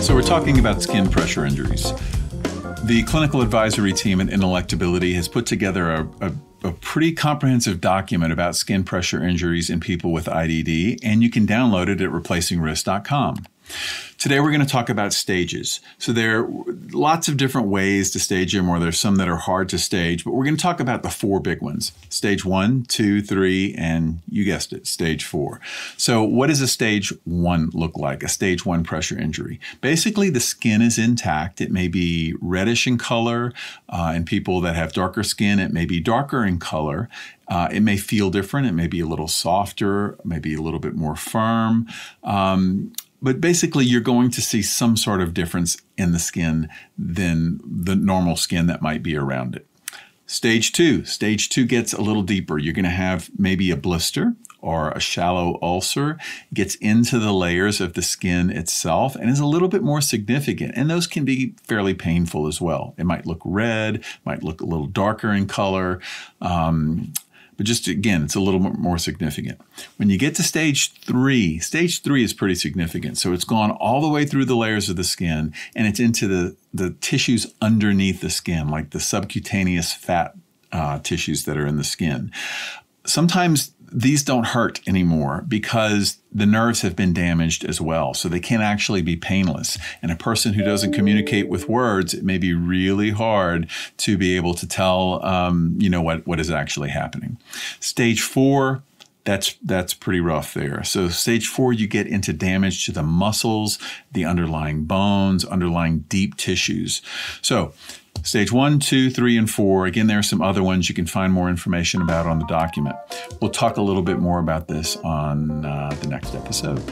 So, we're talking about skin pressure injuries. The clinical advisory team at Intellectability has put together a, a, a, pretty comprehensive document about skin pressure injuries in people with IDD, and you can download it at replacingrisk.com. Today we're going to talk about stages. So there are lots of different ways to stage them, or there's some that are hard to stage, but we're going to talk about the four big ones. Stage one, two, three, and you guessed it, stage four. So what does a stage one look like, a stage one pressure injury? Basically the skin is intact. It may be reddish in color. Uh, in people that have darker skin, it may be darker in color. Uh, it may feel different. It may be a little softer, maybe a little bit more firm. Um, but basically, you're going to see some sort of difference in the skin than the normal skin that might be around it. Stage two. Stage two gets a little deeper. You're going to have maybe a blister or a shallow ulcer, gets into the layers of the skin itself and is a little bit more significant. And those can be fairly painful as well. It might look red, might look a little darker in color. Um, but just again, it's a little more significant. When you get to stage three, stage three is pretty significant. So it's gone all the way through the layers of the skin and it's into the, the tissues underneath the skin, like the subcutaneous fat uh, tissues that are in the skin. Sometimes these don't hurt anymore because the nerves have been damaged as well. So they can actually be painless. And a person who doesn't communicate with words, it may be really hard to be able to tell, um, you know, what, what is actually happening. Stage four, that's that's pretty rough there. So stage four, you get into damage to the muscles, the underlying bones, underlying deep tissues. So stage one, two, three, and four. Again, there are some other ones you can find more information about on the document. We'll talk a little bit more about this on uh, the next episode.